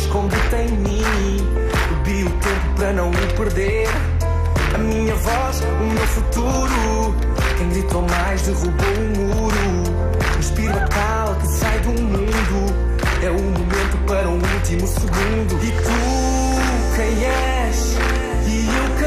Esconde-te em mim. Bebi o tempo para não me perder. A minha voz, o meu futuro. Quem gritou mais derrubou um muro. Respiro a cal que sai do mundo. É o momento para um último segundo. E tu, quem és? E eu quem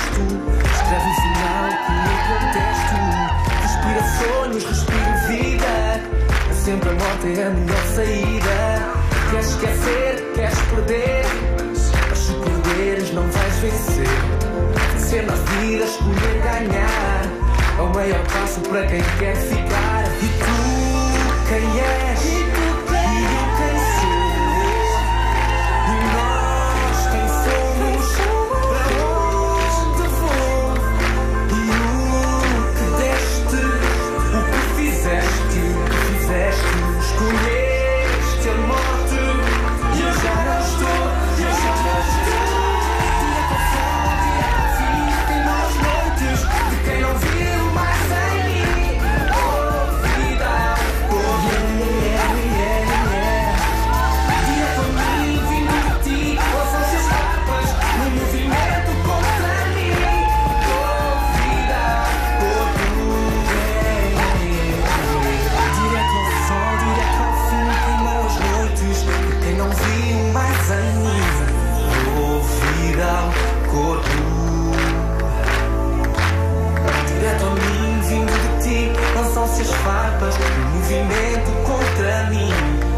sigo o resto. Escreve o final que eu contesto. Respira sonhos, respira vida. É sempre a morte é a melhor saída. Queres esquecer, queres perder. Mas se perderes, não vais vencer. Ser na vida, escolher ganhar. É o maior passo para quem quer ficar. E tu, essas farpas, um movimento contra mim.